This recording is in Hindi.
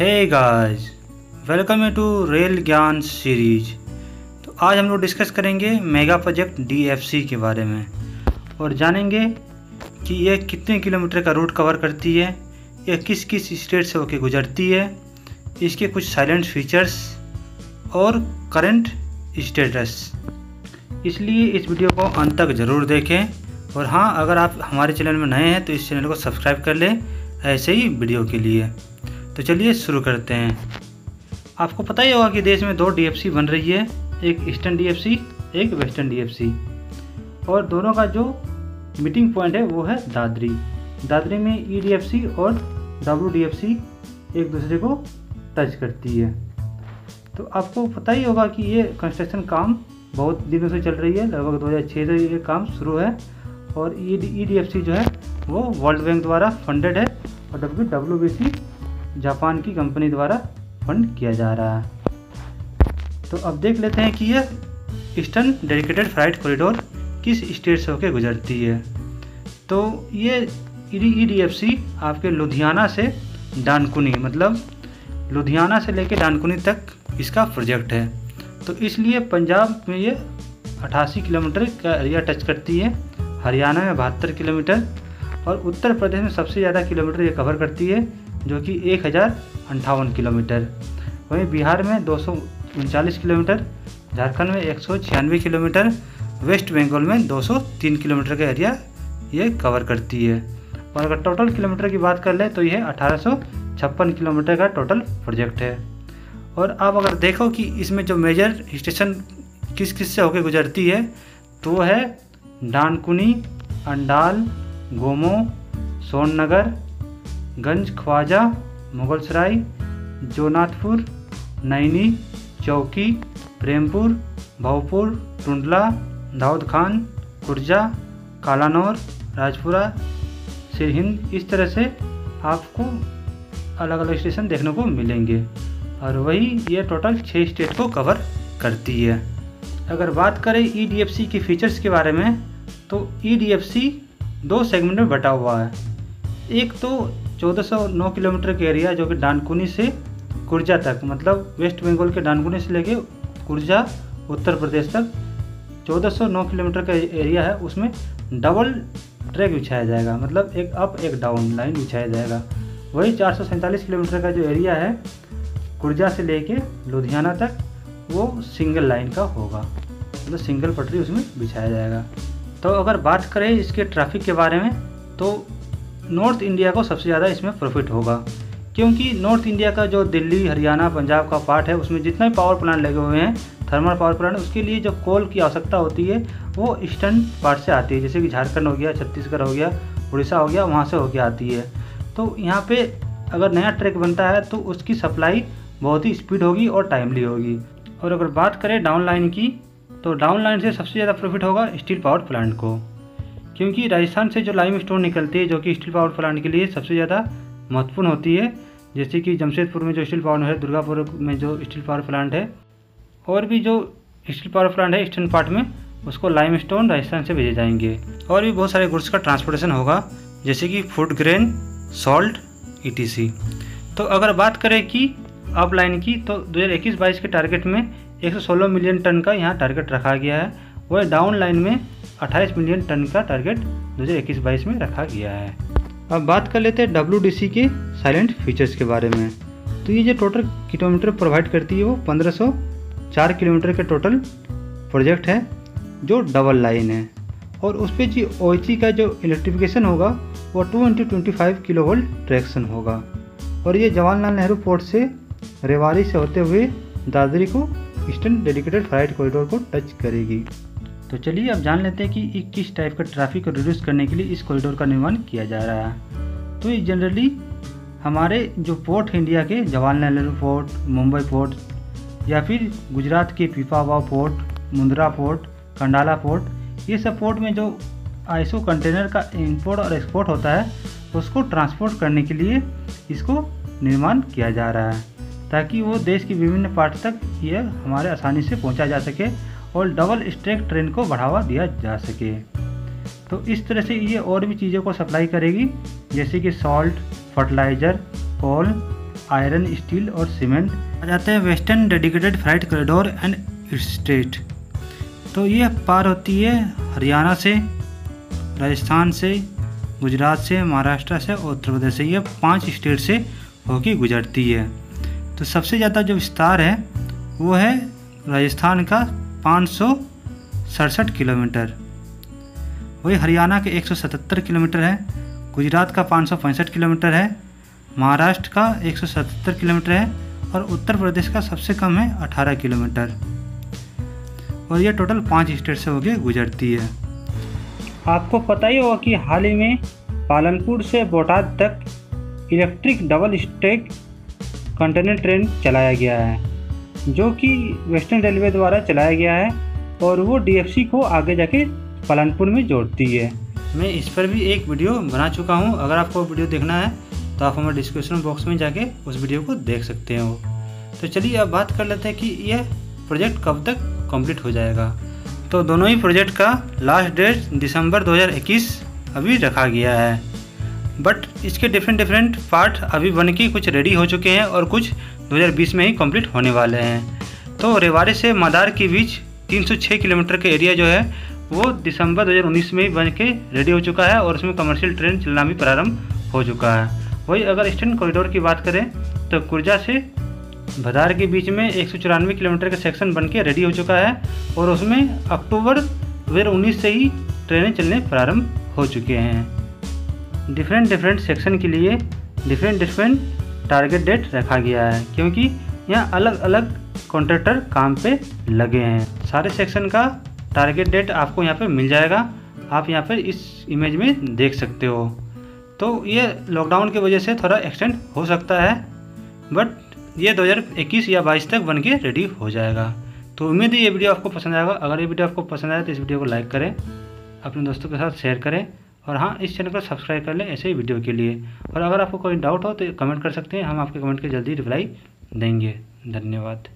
Hey guys welcome to rail ज्ञान सीरीज़ तो आज हम लोग डिस्कस करेंगे मेगा प्रोजेक्ट डीएफसी के बारे में और जानेंगे कि यह कितने किलोमीटर का रूट कवर करती है यह किस किस स्टेट से होकर गुजरती है, इसके कुछ साइलेंट फीचर्स और करंट स्टेटस इसलिए इस वीडियो को अंत तक ज़रूर देखें और हाँ अगर आप हमारे चैनल में नए हैं तो इस चैनल को सब्सक्राइब कर लें ऐसे ही वीडियो के लिए। तो चलिए शुरू करते हैं। आपको पता ही होगा कि देश में दो डीएफसी बन रही है, एक ईस्टर्न डीएफसी एक वेस्टर्न डीएफसी और दोनों का जो मीटिंग पॉइंट है, वो है दादरी। दादरी में ई और डब्ल्यू एक दूसरे को टच करती है। तो आपको पता ही होगा कि ये कंस्ट्रक्शन काम बहुत दिनों से चल रही है, लगभग 2006 से ये काम शुरू है। और ई डी जो है, वो वर्ल्ड बैंक द्वारा फंडेड है और डब्ल्यू डब्ल्यू जापान की कंपनी द्वारा फंड किया जा रहा है। तो अब देख लेते हैं कि यह ईस्टर्न डेडिकेटेड फ़्लाइट कॉरिडोर किस स्टेट से होकर गुजरती है। तो ये ई डी एफ़ सी आपके लुधियाना से डानकुनी मतलब लुधियाना से लेकर डानकुनी तक इसका प्रोजेक्ट है। तो इसलिए पंजाब में ये अठासी किलोमीटर का एरिया टच करती है। हरियाणा में बहत्तर किलोमीटर और उत्तर प्रदेश में सबसे ज़्यादा किलोमीटर ये कवर करती है। जो कि एक हज़ार किलोमीटर। वहीं बिहार में दो किलोमीटर, झारखंड में एक सौ छियानवे किलोमीटर, वेस्ट बंगाल में 203 किलोमीटर का एरिया ये कवर करती है। और अगर टोटल किलोमीटर की बात कर ले तो यह अठारह सौ छप्पन किलोमीटर का टोटल प्रोजेक्ट है। और अब अगर देखो कि इसमें जो मेजर स्टेशन किस किस से होकर गुजरती है तो है डानकुनी, अंडाल, गोमो, सोननगर गंज, ख्वाजा, मुगलसराय, जोनाथपुर, नैनी, चौकी, प्रेमपुर, भावपुर, टुंडला, दाऊद खान कुर्जा कालानौर, राजपुरा, सिरहिंद। इस तरह से आपको अलग अलग स्टेशन देखने को मिलेंगे और वही ये टोटल छः स्टेट को कवर करती है। अगर बात करें ई की फीचर्स के बारे में तो ई e दो सेगमेंट में बटा हुआ है। एक तो 1409 किलोमीटर के एरिया जो कि डानकुनी से कुर्जा तक मतलब वेस्ट बंगाल के डानकुनी से लेके कुर्जा उत्तर प्रदेश तक 1409 किलोमीटर का एरिया है। उसमें डबल ट्रैक बिछाया जाएगा मतलब एक अप, एक डाउन लाइन बिछाया जाएगा। वही चार सौ सैंतालीस किलोमीटर का जो एरिया है, कुर्जा से लेके लुधियाना तक, वो सिंगल लाइन का होगा। मतलब सिंगल पटरी उसमें बिछाया जाएगा। तो अगर बात करें इसके ट्रैफ़िक के बारे में तो नॉर्थ इंडिया को सबसे ज़्यादा इसमें प्रॉफिट होगा। क्योंकि नॉर्थ इंडिया का जो दिल्ली, हरियाणा, पंजाब का पार्ट है, उसमें जितने पावर प्लांट लगे हुए हैं थर्मल पावर प्लांट उसके लिए जो कोल की आवश्यकता होती है, वो ईस्टर्न पार्ट से आती है। जैसे कि झारखंड हो गया, छत्तीसगढ़ हो गया, उड़ीसा हो गया, वहाँ से होकर आती है। तो यहाँ पे अगर नया ट्रैक बनता है तो उसकी सप्लाई बहुत ही स्पीड होगी और टाइमली होगी। और अगर बात करें डाउन लाइन की तो डाउन लाइन से सबसे ज़्यादा प्रॉफिट होगा स्टील पावर प्लांट को। क्योंकि राजस्थान से जो लाइम स्टोन निकलती है, जो कि स्टील पावर प्लांट के लिए सबसे ज़्यादा महत्वपूर्ण होती है, जैसे कि जमशेदपुर में जो स्टील पावर है, दुर्गापुर में जो स्टील पावर प्लांट है, और भी जो स्टील पावर प्लांट है ईस्टर्न पार्ट में, उसको लाइम स्टोन राजस्थान से भेजे जाएँगे। और भी बहुत सारे गुड्स का ट्रांसपोर्टेशन होगा, जैसे कि फ़ूड ग्रेन सॉल्ट ईटीसी तो अगर बात करें कि अप लाइन की तो 2021-22 के टारगेट में 116 मिलियन टन का यहाँ टारगेट रखा गया है। वह डाउन लाइन में 28 मिलियन टन का टारगेट 2021-22 में रखा गया है। अब बात कर लेते हैं डब्ल्यूडीसी के साइलेंट फीचर्स के बारे में। तो ये जो टोटल किलोमीटर प्रोवाइड करती है वो 1504 किलोमीटर के टोटल प्रोजेक्ट है, जो डबल लाइन है। और उस पर जी ओ का जो इलेक्ट्रिफिकेशन होगा, वो two into twenty five kilo volt traction होगा। और ये जवाहरलाल नेहरू पोर्ट से रेवाड़ी से होते हुए दादरी को ईस्टर्न डेडिकेटेड फ़्लाइट कॉरिडोर को टच करेगी। तो चलिए अब जान लेते हैं कि किस टाइप का ट्रैफ़िक को रिड्यूस करने के लिए इस कॉरिडोर का निर्माण किया जा रहा है। तो ये जनरली हमारे जो पोर्ट इंडिया के जवाहरलाल नेहरू पोर्ट मुंबई पोर्ट या फिर गुजरात के Pipavav port Mundra port Kandla port ये सब पोर्ट में जो आईसो कंटेनर का इंपोर्ट और एक्सपोर्ट होता है, उसको ट्रांसपोर्ट करने के लिए इसको निर्माण किया जा रहा है, ताकि वो देश के विभिन्न पार्ट तक यह हमारे आसानी से पहुँचा जा सके और डबल स्ट्रैक ट्रेन को बढ़ावा दिया जा सके। तो इस तरह से ये और भी चीज़ों को सप्लाई करेगी, जैसे कि salt fertiliser coal iron steel और सीमेंट आ जाते हैं western dedicated freight corridor and state तो ये पार होती है हरियाणा से, राजस्थान से, गुजरात से, महाराष्ट्र से और उत्तर प्रदेश से। ये पाँच स्टेट से होकर गुजरती है। तो सबसे ज़्यादा जो विस्तार है, वो है राजस्थान का पाँच सौ सड़सठ किलोमीटर। वही हरियाणा के 177 किलोमीटर है, गुजरात का पाँच सौ पैंसठ किलोमीटर है, महाराष्ट्र का 177 किलोमीटर है और उत्तर प्रदेश का सबसे कम है 18 किलोमीटर। और यह टोटल पाँच स्टेट से होकर गुजरती है। आपको पता ही होगा कि हाल ही में पालनपुर से बोटाद तक electric double stack container train चलाया गया है। जो कि वेस्टर्न रेलवे द्वारा चलाया गया है और वो डीएफसी को आगे जाके पालनपुर में जोड़ती है। मैं इस पर भी एक वीडियो बना चुका हूँ। अगर आपको वीडियो देखना है तो आप हमारे डिस्क्रिप्शन बॉक्स में जाके उस वीडियो को देख सकते हो। तो चलिए अब बात कर लेते हैं कि यह प्रोजेक्ट कब तक कंप्लीट हो जाएगा। तो दोनों ही प्रोजेक्ट का लास्ट डेट दिसंबर 2021 अभी रखा गया है। बट इसके डिफरेंट डिफरेंट पार्ट अभी बन के कुछ रेडी हो चुके हैं और कुछ 2020 में ही कंप्लीट होने वाले हैं। तो रेवाड़ी से मदार के बीच 306 किलोमीटर का एरिया जो है, वो दिसंबर 2019 में ही बन के रेडी हो चुका है और उसमें कमर्शियल ट्रेन चलना भी प्रारंभ हो चुका है। वही अगर ईस्टर्न कॉरिडोर की बात करें तो कुर्जा से भदार के बीच में एक सौ चौरानवे किलोमीटर का सेक्शन बन के रेडी हो चुका है और उसमें अक्टूबर दो हज़ार उन्नीस से ही ट्रेनें चलने प्रारंभ हो चुके हैं। डिफरेंट डिफरेंट सेक्शन के लिए डिफरेंट डिफरेंट टारगेट डेट रखा गया है, क्योंकि यहाँ अलग अलग कॉन्ट्रैक्टर काम पे लगे हैं। सारे सेक्शन का टारगेट डेट आपको यहाँ पे मिल जाएगा। आप यहाँ पर इस इमेज में देख सकते हो। तो ये लॉकडाउन की वजह से थोड़ा एक्सटेंड हो सकता है बट ये 2021 या 22 तक बन के रेडी हो जाएगा। तो उम्मीद है ये वीडियो आपको पसंद आएगा। अगर ये वीडियो आपको पसंद आए तो इस वीडियो को लाइक करें, अपने दोस्तों के साथ शेयर करें। और हाँ इस चैनल को सब्सक्राइब कर लें ऐसे ही वीडियो के लिए। और अगर आपको कोई डाउट हो तो कमेंट कर सकते हैं, हम आपके कमेंट के जल्दी रिप्लाई देंगे। धन्यवाद।